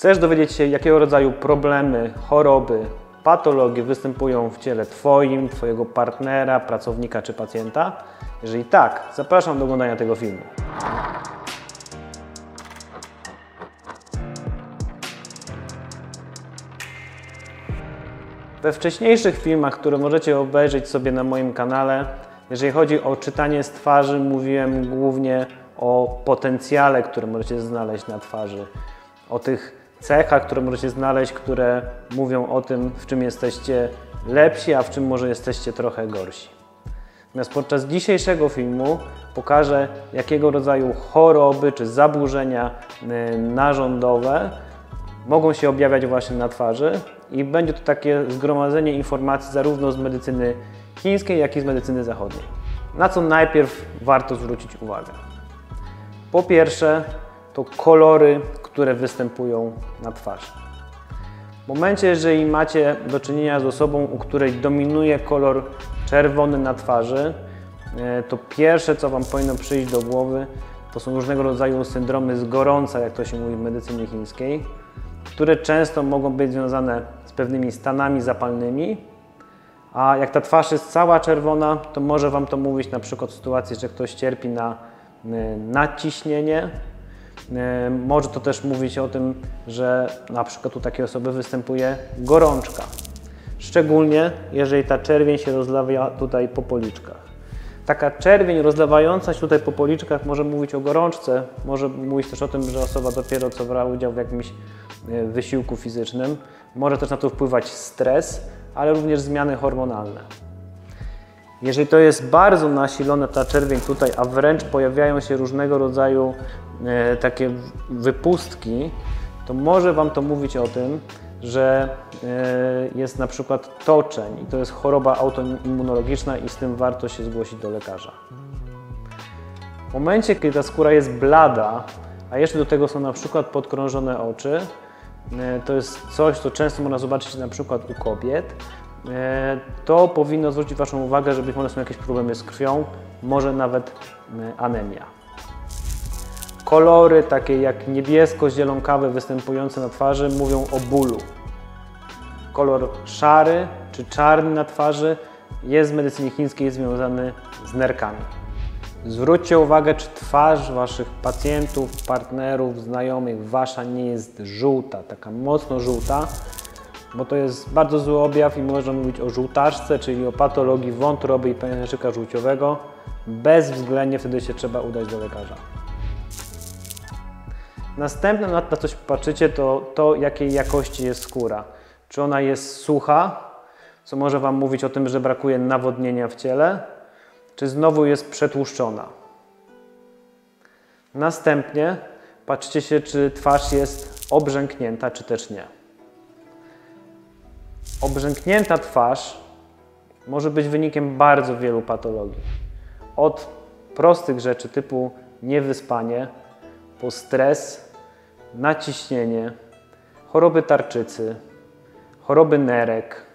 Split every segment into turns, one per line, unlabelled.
Chcesz dowiedzieć się, jakiego rodzaju problemy, choroby, patologie występują w ciele Twoim, Twojego partnera, pracownika czy pacjenta? Jeżeli tak, zapraszam do oglądania tego filmu. We wcześniejszych filmach, które możecie obejrzeć sobie na moim kanale, jeżeli chodzi o czytanie z twarzy, mówiłem głównie o potencjale, który możecie znaleźć na twarzy, o tych cechach, które możecie znaleźć, które mówią o tym, w czym jesteście lepsi, a w czym może jesteście trochę gorsi. Natomiast podczas dzisiejszego filmu pokażę, jakiego rodzaju choroby czy zaburzenia y, narządowe mogą się objawiać właśnie na twarzy i będzie to takie zgromadzenie informacji zarówno z medycyny chińskiej, jak i z medycyny zachodniej. Na co najpierw warto zwrócić uwagę? Po pierwsze, to kolory, które występują na twarzy. W momencie, jeżeli macie do czynienia z osobą, u której dominuje kolor czerwony na twarzy, e, to pierwsze, co Wam powinno przyjść do głowy, to są różnego rodzaju syndromy z gorąca, jak to się mówi w medycynie chińskiej, które często mogą być związane z pewnymi stanami zapalnymi, a jak ta twarz jest cała czerwona, to może Wam to mówić na przykład w sytuacji, że ktoś cierpi na e, nadciśnienie, może to też mówić o tym, że na przykład u takiej osoby występuje gorączka. Szczególnie jeżeli ta czerwień się rozlewa tutaj po policzkach. Taka czerwień rozlewająca się tutaj po policzkach może mówić o gorączce, może mówić też o tym, że osoba dopiero co brała udział w jakimś e, wysiłku fizycznym. Może też na to wpływać stres, ale również zmiany hormonalne. Jeżeli to jest bardzo nasilone ta czerwień tutaj, a wręcz pojawiają się różnego rodzaju e, takie wypustki, to może Wam to mówić o tym, że e, jest na przykład toczeń i to jest choroba autoimmunologiczna i z tym warto się zgłosić do lekarza. W momencie, kiedy ta skóra jest blada, a jeszcze do tego są na przykład podkrążone oczy, e, to jest coś, co często można zobaczyć na przykład u kobiet, to powinno zwrócić Waszą uwagę, że być może są jakieś problemy z krwią, może nawet e, anemia. Kolory takie jak niebiesko-zielonkawe występujące na twarzy mówią o bólu. Kolor szary czy czarny na twarzy jest w medycynie chińskiej związany z nerkami. Zwróćcie uwagę, czy twarz Waszych pacjentów, partnerów, znajomych, Wasza nie jest żółta, taka mocno żółta, bo to jest bardzo zły objaw i można mówić o żółtaczce, czyli o patologii wątroby i pęcherzyka żółciowego. Bezwzględnie wtedy się trzeba udać do lekarza. Następne, na co patrzycie, to to, jakiej jakości jest skóra. Czy ona jest sucha, co może Wam mówić o tym, że brakuje nawodnienia w ciele, czy znowu jest przetłuszczona. Następnie patrzcie się, czy twarz jest obrzęknięta, czy też nie. Obrzęknięta twarz może być wynikiem bardzo wielu patologii. Od prostych rzeczy typu niewyspanie, po stres, naciśnienie, choroby tarczycy, choroby nerek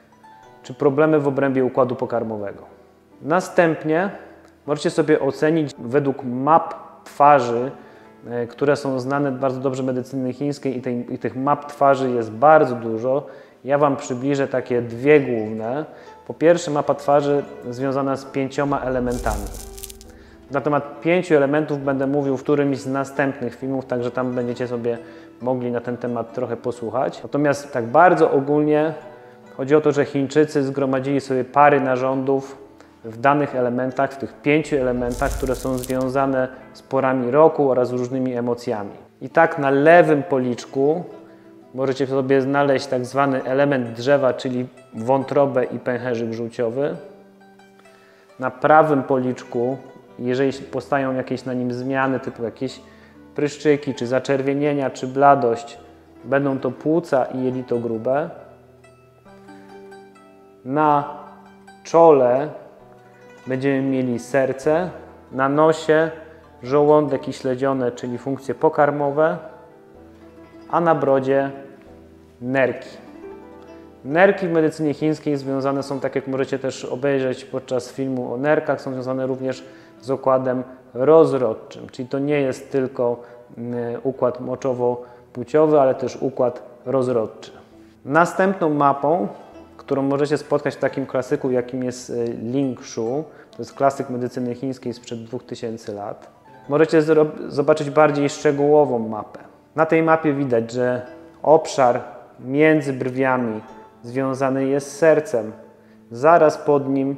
czy problemy w obrębie układu pokarmowego. Następnie możecie sobie ocenić według map twarzy, e, które są znane bardzo dobrze medycyny chińskiej i, tej, i tych map twarzy jest bardzo dużo ja Wam przybliżę takie dwie główne. Po pierwsze mapa twarzy związana z pięcioma elementami. Na temat pięciu elementów będę mówił w którymś z następnych filmów, także tam będziecie sobie mogli na ten temat trochę posłuchać. Natomiast tak bardzo ogólnie chodzi o to, że Chińczycy zgromadzili sobie pary narządów w danych elementach, w tych pięciu elementach, które są związane z porami roku oraz różnymi emocjami. I tak na lewym policzku Możecie sobie znaleźć tak zwany element drzewa, czyli wątrobę i pęcherzyk żółciowy. Na prawym policzku, jeżeli powstają jakieś na nim zmiany, typu jakieś pryszczyki, czy zaczerwienienia, czy bladość, będą to płuca i jelito grube. Na czole będziemy mieli serce, na nosie żołądek i śledzione, czyli funkcje pokarmowe, a na brodzie nerki. Nerki w medycynie chińskiej związane są, tak jak możecie też obejrzeć podczas filmu o nerkach, są związane również z układem rozrodczym, czyli to nie jest tylko mm, układ moczowo płciowy, ale też układ rozrodczy. Następną mapą, którą możecie spotkać w takim klasyku, jakim jest y, Ling Shu, to jest klasyk medycyny chińskiej sprzed 2000 lat, możecie zobaczyć bardziej szczegółową mapę. Na tej mapie widać, że obszar między brwiami związany jest z sercem. Zaraz pod nim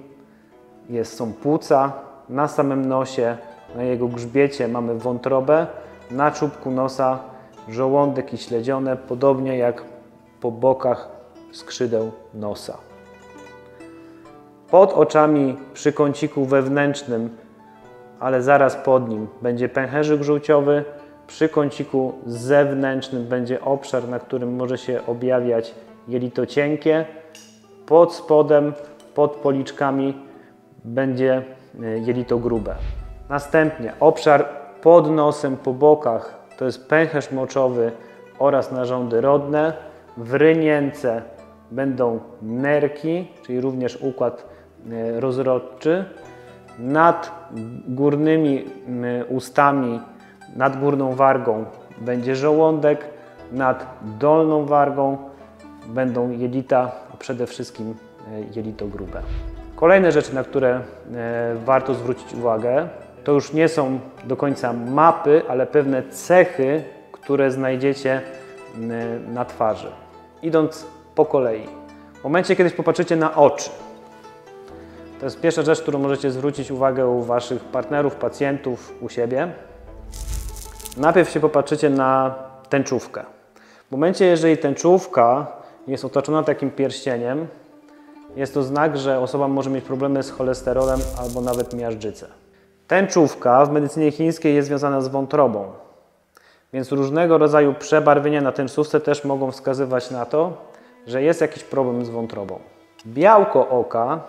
jest, są płuca, na samym nosie, na jego grzbiecie mamy wątrobę, na czubku nosa żołądek i śledzione, podobnie jak po bokach skrzydeł nosa. Pod oczami przy kąciku wewnętrznym, ale zaraz pod nim będzie pęcherzyk żółciowy, przy kąciku zewnętrznym będzie obszar, na którym może się objawiać jelito cienkie. Pod spodem, pod policzkami będzie e, jelito grube. Następnie obszar pod nosem, po bokach to jest pęcherz moczowy oraz narządy rodne. W rynience będą nerki, czyli również układ e, rozrodczy. Nad górnymi ustami, nad górną wargą będzie żołądek, nad dolną wargą będą jelita, a przede wszystkim e, jelito grube. Kolejne rzeczy, na które e, warto zwrócić uwagę, to już nie są do końca mapy, ale pewne cechy, które znajdziecie na twarzy. Idąc po kolei. W momencie, kiedy popatrzycie na oczy, to jest pierwsza rzecz, którą możecie zwrócić uwagę u Waszych partnerów, pacjentów, u siebie. Najpierw się popatrzycie na tęczówkę. W momencie, jeżeli tęczówka jest otoczona takim pierścieniem, jest to znak, że osoba może mieć problemy z cholesterolem albo nawet miażdżycę. Tęczówka w medycynie chińskiej jest związana z wątrobą, więc różnego rodzaju przebarwienia na tęczówce też mogą wskazywać na to, że jest jakiś problem z wątrobą. Białko oka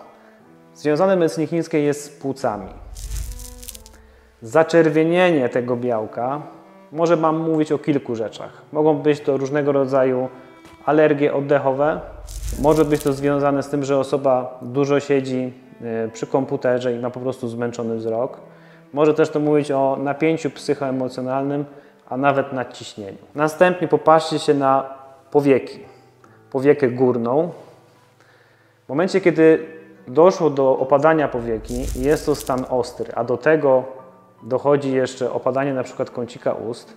związane w medycynie chińskiej jest z płucami. Zaczerwienienie tego białka może Wam mówić o kilku rzeczach. Mogą być to różnego rodzaju alergie oddechowe, może być to związane z tym, że osoba dużo siedzi e, przy komputerze i ma po prostu zmęczony wzrok. Może też to mówić o napięciu psychoemocjonalnym, a nawet nadciśnieniu. Następnie popatrzcie się na powieki, powiekę górną. W momencie, kiedy doszło do opadania powieki jest to stan ostry, a do tego dochodzi jeszcze opadanie na przykład kącika ust,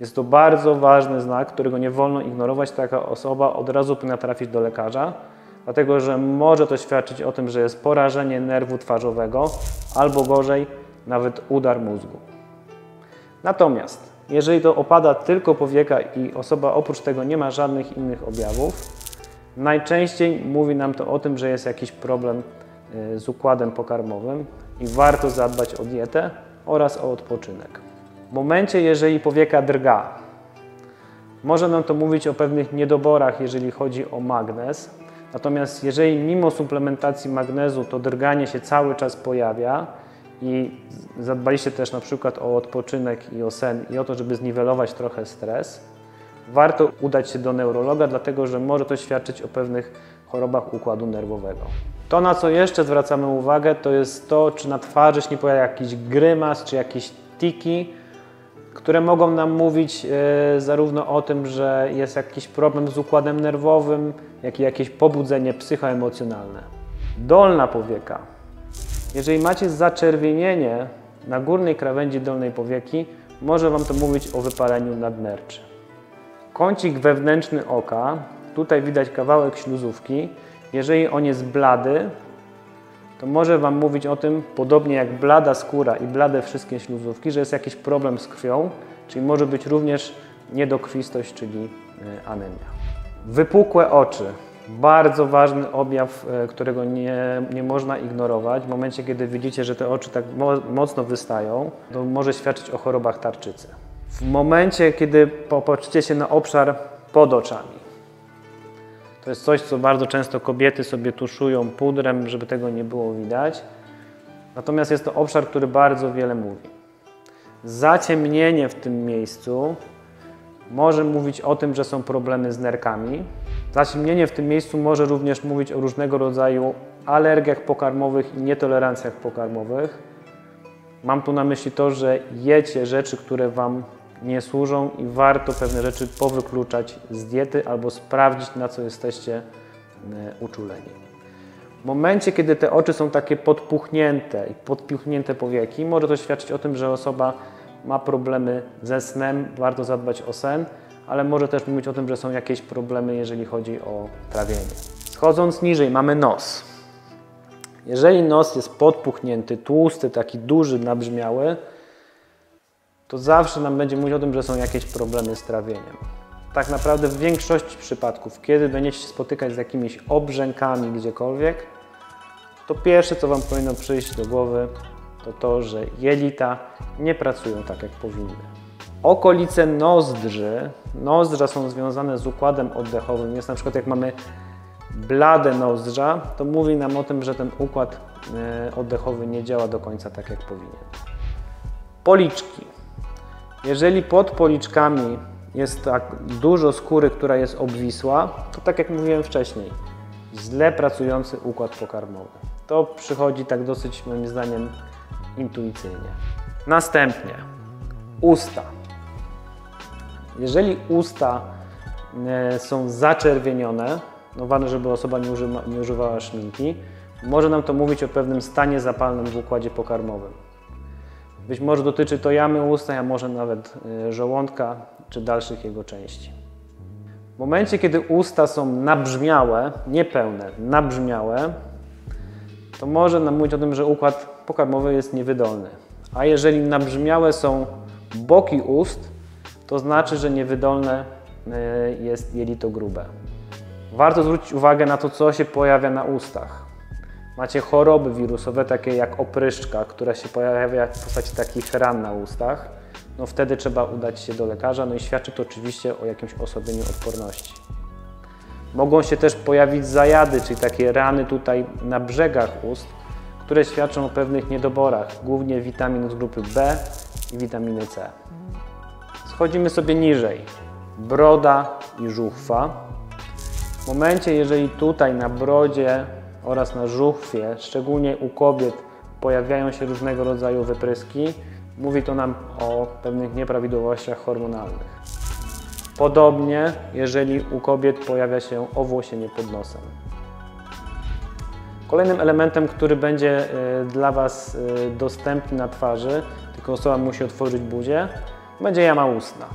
jest to bardzo ważny znak, którego nie wolno ignorować. Taka osoba od razu powinna trafić do lekarza, dlatego że może to świadczyć o tym, że jest porażenie nerwu twarzowego albo gorzej, nawet udar mózgu. Natomiast jeżeli to opada tylko powieka i osoba oprócz tego nie ma żadnych innych objawów, najczęściej mówi nam to o tym, że jest jakiś problem y, z układem pokarmowym i warto zadbać o dietę oraz o odpoczynek. W momencie, jeżeli powieka drga, może nam to mówić o pewnych niedoborach, jeżeli chodzi o magnez. Natomiast jeżeli mimo suplementacji magnezu to drganie się cały czas pojawia i zadbaliście też na przykład o odpoczynek i o sen i o to, żeby zniwelować trochę stres, warto udać się do neurologa, dlatego że może to świadczyć o pewnych chorobach układu nerwowego. To, na co jeszcze zwracamy uwagę, to jest to, czy na twarzy się nie pojawia jakiś grymas, czy jakieś tiki, które mogą nam mówić e, zarówno o tym, że jest jakiś problem z układem nerwowym, jak i jakieś pobudzenie psychoemocjonalne. Dolna powieka. Jeżeli macie zaczerwienienie na górnej krawędzi dolnej powieki, może Wam to mówić o wypaleniu nadnerczy. Kącik wewnętrzny oka, tutaj widać kawałek śluzówki. Jeżeli on jest blady, to może Wam mówić o tym, podobnie jak blada skóra i blade wszystkie śluzówki, że jest jakiś problem z krwią, czyli może być również niedokrwistość, czyli e, anemia. Wypukłe oczy. Bardzo ważny objaw, e, którego nie, nie można ignorować. W momencie, kiedy widzicie, że te oczy tak mocno wystają, to może świadczyć o chorobach tarczycy. W momencie, kiedy popatrzycie się na obszar pod oczami, to jest coś, co bardzo często kobiety sobie tuszują pudrem, żeby tego nie było widać. Natomiast jest to obszar, który bardzo wiele mówi. Zaciemnienie w tym miejscu może mówić o tym, że są problemy z nerkami. Zaciemnienie w tym miejscu może również mówić o różnego rodzaju alergiach pokarmowych i nietolerancjach pokarmowych. Mam tu na myśli to, że jecie rzeczy, które Wam nie służą i warto pewne rzeczy powykluczać z diety albo sprawdzić, na co jesteście e, uczuleni. W momencie, kiedy te oczy są takie podpuchnięte i podpuchnięte powieki, może to świadczyć o tym, że osoba ma problemy ze snem, warto zadbać o sen, ale może też mówić o tym, że są jakieś problemy, jeżeli chodzi o trawienie. Schodząc niżej, mamy nos. Jeżeli nos jest podpuchnięty, tłusty, taki duży, nabrzmiały, to zawsze nam będzie mówić o tym, że są jakieś problemy z trawieniem. Tak naprawdę w większości przypadków, kiedy będziecie się spotykać z jakimiś obrzękami gdziekolwiek, to pierwsze, co Wam powinno przyjść do głowy, to to, że jelita nie pracują tak, jak powinny. Okolice nozdrzy, nozdrza są związane z układem oddechowym, więc na przykład jak mamy blade nozdrza, to mówi nam o tym, że ten układ e, oddechowy nie działa do końca tak, jak powinien. Policzki. Jeżeli pod policzkami jest tak dużo skóry, która jest obwisła, to tak jak mówiłem wcześniej, źle pracujący układ pokarmowy. To przychodzi tak dosyć moim zdaniem intuicyjnie. Następnie usta. Jeżeli usta e, są zaczerwienione, no ważne, żeby osoba nie, używa, nie używała szminki, może nam to mówić o pewnym stanie zapalnym w układzie pokarmowym. Być może dotyczy to jamy ustnej, a może nawet e, żołądka czy dalszych jego części. W momencie, kiedy usta są nabrzmiałe, niepełne, nabrzmiałe, to może nam mówić o tym, że układ pokarmowy jest niewydolny. A jeżeli nabrzmiałe są boki ust, to znaczy, że niewydolne e, jest jelito grube. Warto zwrócić uwagę na to, co się pojawia na ustach. Macie choroby wirusowe, takie jak opryszczka, która się pojawia w postaci takich ran na ustach. No wtedy trzeba udać się do lekarza, no i świadczy to oczywiście o jakimś osłabieniu odporności. Mogą się też pojawić zajady, czyli takie rany tutaj na brzegach ust, które świadczą o pewnych niedoborach, głównie witamin z grupy B i witaminy C. Schodzimy sobie niżej. Broda i żuchwa. W momencie, jeżeli tutaj na brodzie oraz na żuchwie, szczególnie u kobiet, pojawiają się różnego rodzaju wypryski, mówi to nam o pewnych nieprawidłowościach hormonalnych. Podobnie, jeżeli u kobiet pojawia się owłosienie pod nosem. Kolejnym elementem, który będzie y, dla Was y, dostępny na twarzy, tylko osoba musi otworzyć buzię, będzie jama ustna.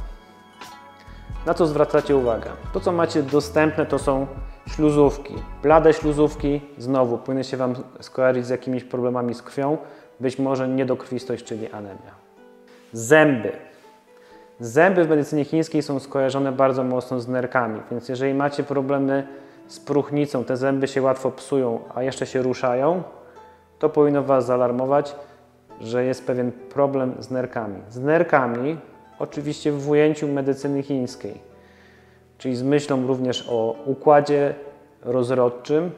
Na co zwracacie uwagę? To, co macie dostępne, to są śluzówki. Blade śluzówki, znowu, powinny się Wam skojarzyć z jakimiś problemami z krwią, być może niedokrwistość, czyli anemia. Zęby. Zęby w medycynie chińskiej są skojarzone bardzo mocno z nerkami, więc jeżeli macie problemy z próchnicą, te zęby się łatwo psują, a jeszcze się ruszają, to powinno Was zaalarmować, że jest pewien problem z nerkami. Z nerkami oczywiście w ujęciu medycyny chińskiej, czyli z myślą również o układzie rozrodczym,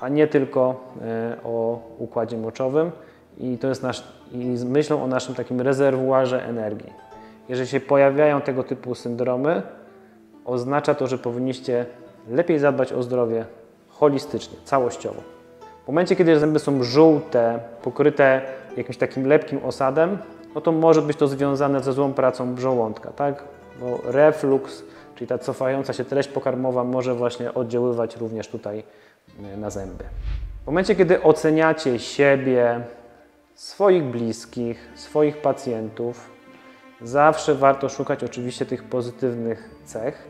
a nie tylko e, o układzie moczowym i to jest nasz, i z myślą o naszym takim rezerwuarze energii. Jeżeli się pojawiają tego typu syndromy, oznacza to, że powinniście lepiej zadbać o zdrowie holistycznie, całościowo. W momencie, kiedy zęby są żółte, pokryte jakimś takim lepkim osadem, no to może być to związane ze złą pracą żołądka, tak? Bo reflux, czyli ta cofająca się treść pokarmowa może właśnie oddziaływać również tutaj e, na zęby. W momencie, kiedy oceniacie siebie, swoich bliskich, swoich pacjentów, zawsze warto szukać oczywiście tych pozytywnych cech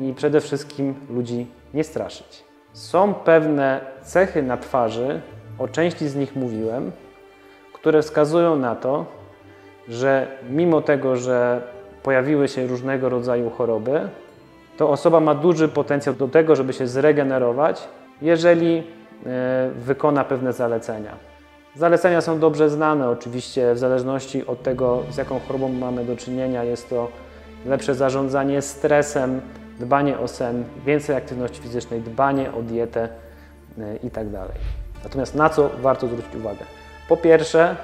i przede wszystkim ludzi nie straszyć. Są pewne cechy na twarzy, o części z nich mówiłem, które wskazują na to, że mimo tego, że pojawiły się różnego rodzaju choroby, to osoba ma duży potencjał do tego, żeby się zregenerować, jeżeli e, wykona pewne zalecenia. Zalecenia są dobrze znane, oczywiście, w zależności od tego, z jaką chorobą mamy do czynienia. Jest to lepsze zarządzanie stresem, dbanie o sen, więcej aktywności fizycznej, dbanie o dietę itd. Tak Natomiast na co warto zwrócić uwagę? Po pierwsze,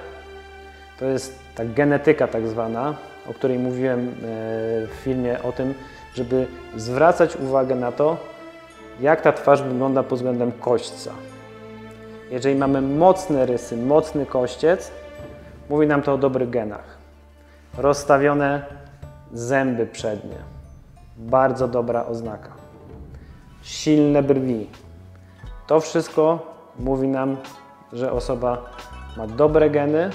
to jest ta genetyka tak zwana, o której mówiłem e, w filmie o tym, żeby zwracać uwagę na to, jak ta twarz wygląda pod względem kośćca. Jeżeli mamy mocne rysy, mocny kościec, mówi nam to o dobrych genach. Rozstawione zęby przednie. Bardzo dobra oznaka. Silne brwi. To wszystko mówi nam, że osoba ma dobre geny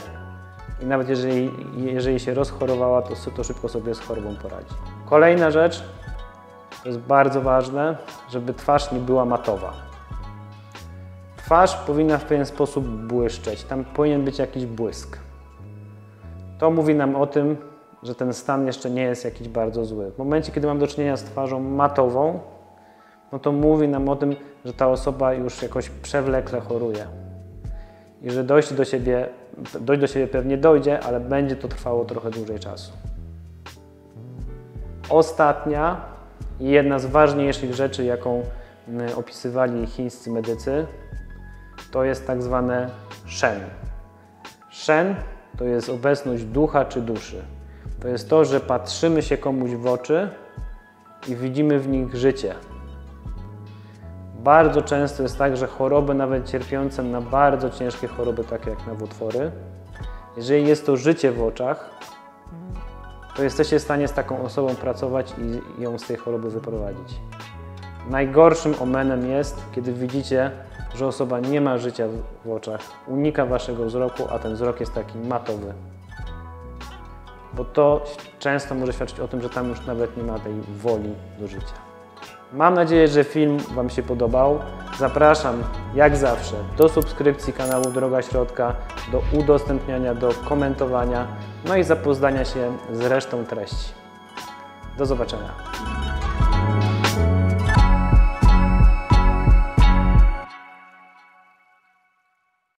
i nawet jeżeli, jeżeli się rozchorowała, to, to szybko sobie z chorobą poradzi. Kolejna rzecz, to jest bardzo ważne, żeby twarz nie była matowa. Twarz powinna w pewien sposób błyszczeć, tam powinien być jakiś błysk. To mówi nam o tym, że ten stan jeszcze nie jest jakiś bardzo zły. W momencie, kiedy mam do czynienia z twarzą matową, no to mówi nam o tym, że ta osoba już jakoś przewlekle choruje. I że dojść do siebie, dojść do siebie pewnie dojdzie, ale będzie to trwało trochę dłużej czasu. Ostatnia i jedna z ważniejszych rzeczy, jaką mm, opisywali chińscy medycy, to jest tak zwane shen. Shen to jest obecność ducha czy duszy. To jest to, że patrzymy się komuś w oczy i widzimy w nich życie. Bardzo często jest tak, że choroby, nawet cierpiące na bardzo ciężkie choroby, takie jak nowotwory, jeżeli jest to życie w oczach, to jesteście w stanie z taką osobą pracować i ją z tej choroby wyprowadzić. Najgorszym omenem jest, kiedy widzicie, że osoba nie ma życia w oczach, unika waszego wzroku, a ten wzrok jest taki matowy. Bo to często może świadczyć o tym, że tam już nawet nie ma tej woli do życia. Mam nadzieję, że film Wam się podobał. Zapraszam, jak zawsze, do subskrypcji kanału Droga Środka, do udostępniania, do komentowania, no i zapoznania się z resztą treści. Do zobaczenia.